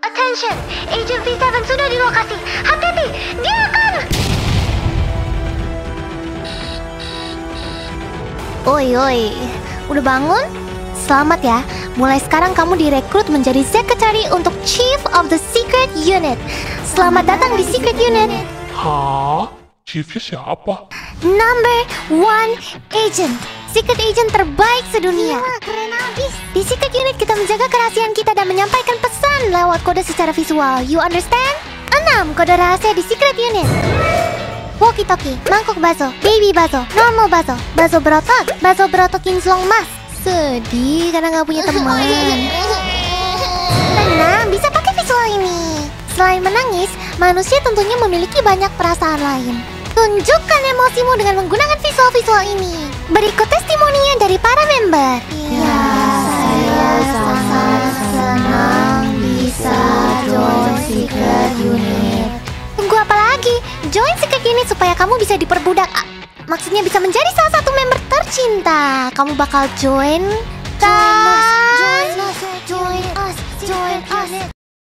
Attention, Agent V7 sudah di lokasi. Hati-hati, dia akan... Oi, oi. Udah bangun? Selamat ya. Mulai sekarang kamu direkrut menjadi secretary untuk Chief of the Secret Unit. Selamat datang di Secret Unit. Hah? Chiefnya siapa? Number one agent. Secret agent terbaik sedunia. keren abis. Di Secret Unit kita menjaga kerahasiaan kita dan menyampaikan pesan lewat kode secara visual. You understand? 6. Kode rahasia di Secret Unit. Walkie talkie, mangkuk baso, baby baso, normal baso, baso berotot, baso berotot kinclong mas. Sedih karena nggak punya teman. Tenang, bisa pakai visual ini. Selain menangis, manusia tentunya memiliki banyak perasaan lain. Tunjukkan emosimu dengan menggunakan visual-visual ini. Berikut testimoninya dari para member. Ya, lagi. Join sikat ini supaya kamu bisa diperbudak. Maksudnya bisa menjadi salah satu member tercinta. Kamu bakal join... Join